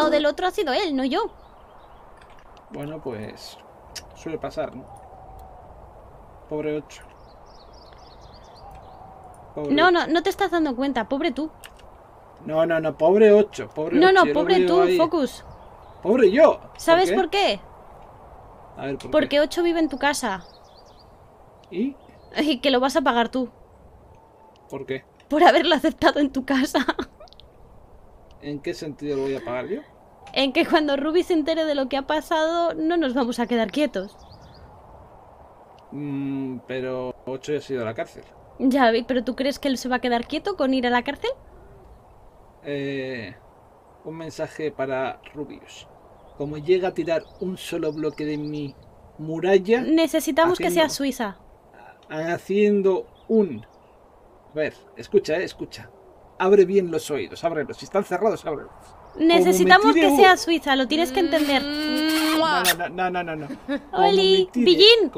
O del otro ha sido él, no yo. Bueno, pues suele pasar, ¿no? Pobre 8. No, no, no te estás dando cuenta, pobre tú. No, no, no, pobre 8. Pobre No, ocho, no, pobre tú, ahí. Focus. Pobre yo. ¿Sabes qué? por qué? A ver, ¿por Porque 8 vive en tu casa. qué? ¿Y? Y que lo vas a pagar tú. ¿Por qué? Por haberlo aceptado en tu casa. ¿En qué sentido lo voy a pagar yo? en que cuando Ruby se entere de lo que ha pasado, no nos vamos a quedar quietos. Mm, pero 8 ya ha sido a la cárcel. Ya pero ¿tú crees que él se va a quedar quieto con ir a la cárcel? Eh, un mensaje para Rubius. Como llega a tirar un solo bloque de mi muralla, Necesitamos que sea Suiza. haciendo un... A ver, escucha, eh, escucha. Abre bien los oídos, ábrelos. Si están cerrados, ábrelos. Necesitamos tire que un- sea Suiza, lo tienes que entender. No, no, no, no, no, Oli, Pillín.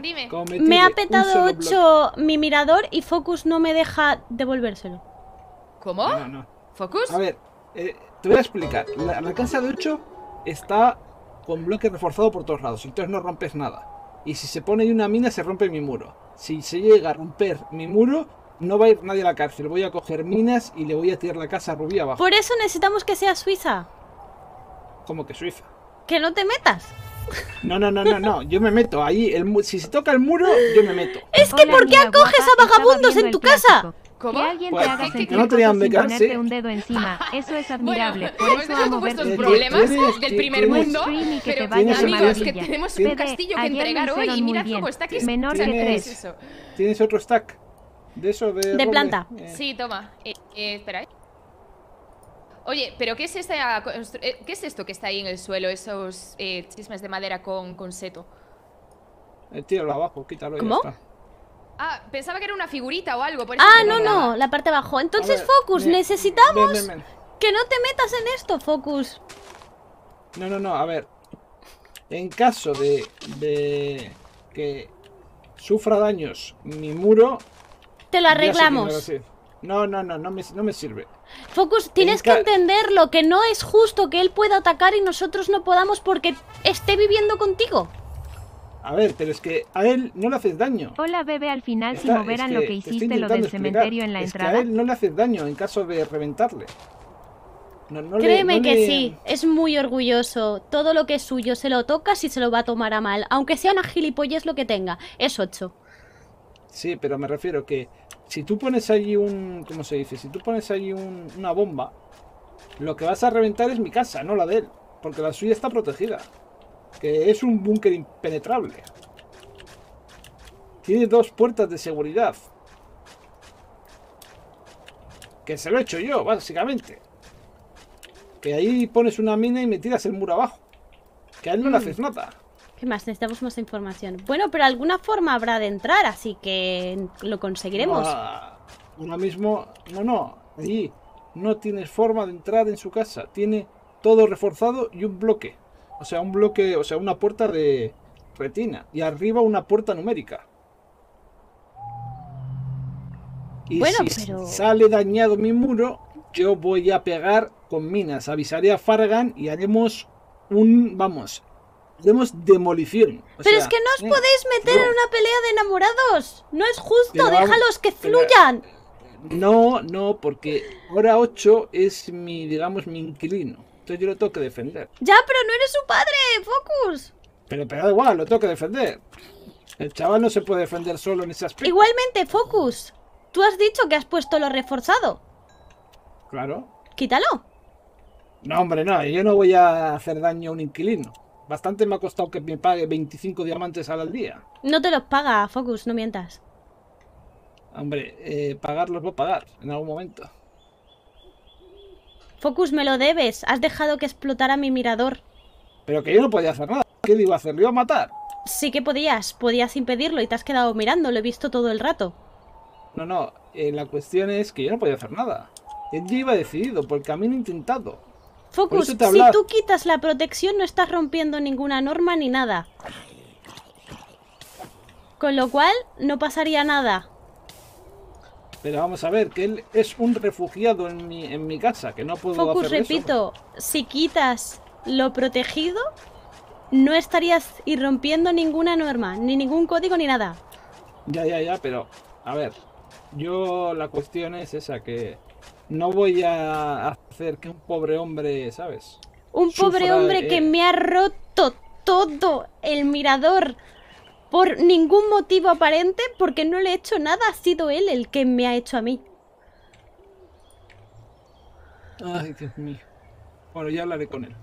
Dime. me ha petado solo bloque- 8 mi mirador y Focus no me deja devolvérselo. ¿Cómo? No, no. ¿Focus? A ver, eh, te voy a explicar. La, la casa de 8 está con bloque reforzado por todos lados, entonces no rompes nada. Y si se pone una mina, se rompe mi muro. Si se llega a romper mi muro, no va a ir nadie a la cárcel. Voy a coger minas y le voy a tirar la casa a Rubí abajo. Por eso necesitamos que sea Suiza. Como que Suiza. Que no te metas. No, no, no, no, no. Yo me meto ahí. El, mu- si se toca el muro, yo me meto. Es que Hola, ¿por qué acoges guapa, a vagabundos en tu casa? ¿Cómo? Que alguien Pues, te haga que sentir no tenían cosas sin ponerte sí. un dedo encima. Eso es admirable. Bueno, Por eso amo problemas Tienes- del primer tienes- mundo. Que Pero te vaya Tienes- amigos, que tienes- tenemos tienes- un castillo que entregar hoy y mirad cómo está que Menor de Tienes- ¿Qué es tres. eso? ¿Tienes otro stack? De eso de. roble? planta. Eh, Sí, toma. Eh, eh, espera, ¿eh? Oye, pero ¿qué es, esta ¿qué es esto que está ahí en el suelo? Esos eh, chismes de madera con, con seto. eh, tíralo abajo, quítalo. y ya ¿Cómo? está. Ah, pensaba que era una figurita o algo. por eso Ah, no, no, la parte de abajo. Entonces, ver, Focus, necesitamos que no te metas en esto, Focus. No, no, no, a ver. En caso de, de que sufra daños mi muro. Te lo arreglamos. No, no, no, no me, no me sirve. Focus, tienes En que entenderlo, que no es justo que él pueda atacar y nosotros no podamos porque esté viviendo contigo. A ver, pero es que a él no le haces daño. Hola bebé, al final si es lo que hiciste lo del explicar. cementerio en la Es que entrada. a él no le haces daño en caso de reventarle. No- no le- Créeme no que le- sí, es muy orgulloso. Todo lo que es suyo se lo tocas y se lo va a tomar a mal. Aunque sea una gilipollez lo que tenga. Es 8. Sí, pero me refiero que si tú pones allí un. ¿Cómo se dice? Si tú pones allí un- una bomba, lo que vas a reventar es mi casa, no la de él. Porque la suya está protegida. Que es un búnker impenetrable. Tiene dos puertas de seguridad. Que se lo he hecho yo, básicamente. Que ahí pones una mina y me tiras el muro abajo. Que a él no le haces nada. ¿Qué más? Necesitamos más información. Bueno, pero alguna forma habrá de entrar, así que lo conseguiremos. Ah, ahora mismo, no, no, allí no tienes forma de entrar en su casa. Tiene todo reforzado y un bloque. O sea, un bloque, o sea, una puerta de retina. Y arriba una puerta numérica. Y Bueno, si pero- sale dañado mi muro, yo voy a pegar con minas. Avisaré a Fargan y haremos un, vamos, haremos demolición. O pero sea, es que no os eh, podéis meter no. en una pelea de enamorados. No es justo, Pero déjalos que pero- fluyan. No, no, porque hora 8 es mi, digamos, mi inquilino. Entonces yo lo tengo que defender. Ya, pero no eres su padre, Focus. Pero, pero da igual, lo tengo que defender. El chaval no se puede defender solo en ese aspecto. Igualmente, Focus. Tú has dicho que has puesto lo reforzado. Claro. Quítalo. No, hombre, no, yo no voy a hacer daño a un inquilino. Bastante me ha costado que me pague 25 diamantes al día. No te los paga, Focus, no mientas. Hombre, eh, pagarlos voy a pagar en algún momento. Focus, me lo debes. Has dejado que explotara mi mirador. Pero que yo no podía hacer nada. ¿Qué le iba a hacer? ¿Le iba a matar? Sí que podías, podías impedirlo y te has quedado mirando, lo he visto todo el rato. No, no, eh, la cuestión es que yo no podía hacer nada. Él ya iba decidido, por el camino intentado. Focus, si tú quitas la protección no estás rompiendo ninguna norma ni nada. Con lo cual, no pasaría nada. Pero vamos a ver, que él es un refugiado en mi, en mi casa, que no puedo Focus, hacer eso. repito, si quitas lo protegido, no estarías irrompiendo ninguna norma, ni ningún código, ni nada. Ya, ya, ya, pero a ver, yo la cuestión es esa, que no voy a hacer que un pobre hombre, ¿sabes? Un pobre Sufra, hombre que eh. me ha roto todo el mirador por ningún motivo aparente, porque no le he hecho nada, ha sido él el que me ha hecho a mí. Ay, Dios mío. Bueno, ya hablaré con él.